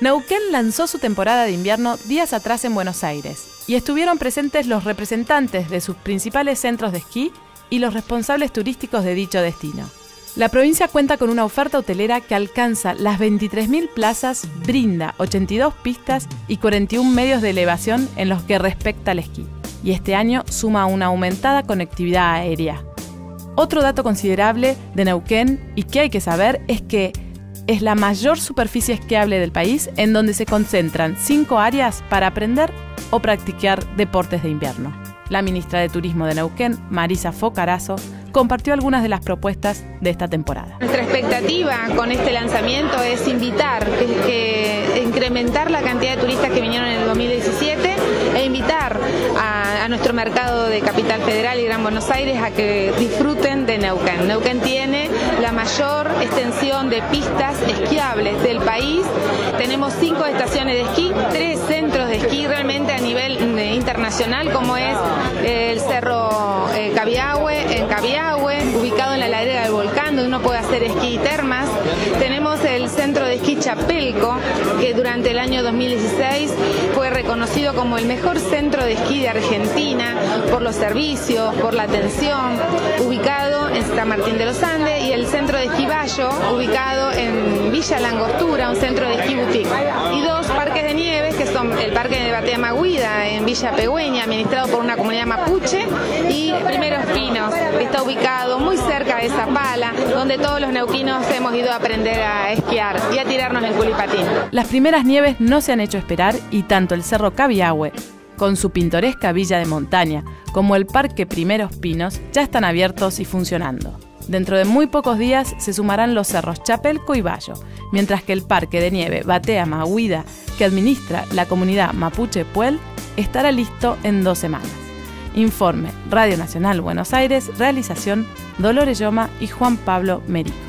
Neuquén lanzó su temporada de invierno días atrás en Buenos Aires y estuvieron presentes los representantes de sus principales centros de esquí y los responsables turísticos de dicho destino. La provincia cuenta con una oferta hotelera que alcanza las 23.000 plazas, brinda 82 pistas y 41 medios de elevación en los que respecta al esquí, y este año suma una aumentada conectividad aérea. Otro dato considerable de Neuquén y que hay que saber es que es la mayor superficie esquiable del país en donde se concentran cinco áreas para aprender o practicar deportes de invierno. La ministra de Turismo de Neuquén, Marisa Focarazo, compartió algunas de las propuestas de esta temporada. Nuestra expectativa con este lanzamiento es invitar, que, incrementar la cantidad de turistas que vinieron en el 2017 e invitar nuestro mercado de Capital Federal y Gran Buenos Aires a que disfruten de Neuquén. Neuquén tiene la mayor extensión de pistas esquiables del país. Tenemos cinco estaciones de esquí, tres centros de esquí realmente a nivel eh, internacional, como es el Cerro ladera del volcán, donde uno puede hacer esquí y termas. Tenemos el centro de esquí Chapelco, que durante el año 2016 fue reconocido como el mejor centro de esquí de Argentina por los servicios, por la atención, ubicado en San Martín de los Andes, y el centro de esquí Bayo, ubicado en Villa Langostura, un centro de esquí boutique. Y dos parques de son el Parque de Batea Maguida en Villa Pegüeña, administrado por una comunidad mapuche, y Primeros Pinos, que está ubicado muy cerca de Zapala, donde todos los neuquinos hemos ido a aprender a esquiar y a tirarnos en culipatín. Las primeras nieves no se han hecho esperar y tanto el Cerro Cabiahue, con su pintoresca villa de montaña, como el Parque Primeros Pinos ya están abiertos y funcionando. Dentro de muy pocos días se sumarán los cerros Chapelco y Bayo, mientras que el Parque de Nieve Batea Mahuida, que administra la comunidad Mapuche Puel, estará listo en dos semanas. Informe Radio Nacional Buenos Aires, realización Dolores Yoma y Juan Pablo Merico.